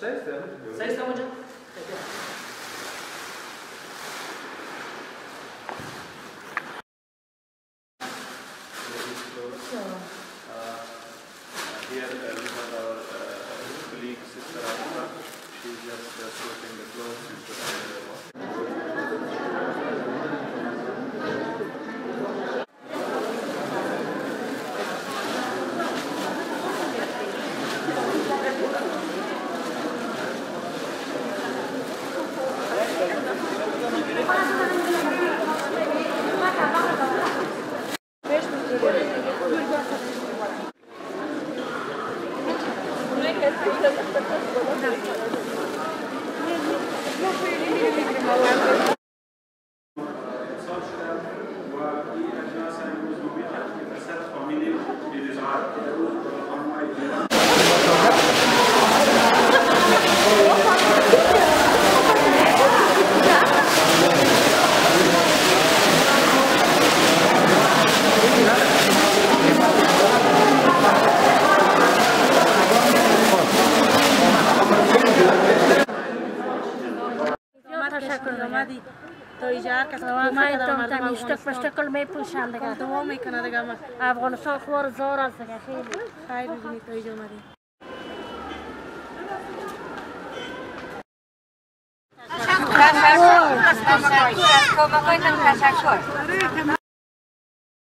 Seis damage. Seis damage. Take. Gracias. تشکر آمدی تا اینجا هر کس ما کمک ایتون مردم افغانستان پشتکل می پوشن دیگه دوام می‌کنه دیگه ما افغانستان خوار زار است دیگه خیلی خیر ببینید تا تشکر از تشکر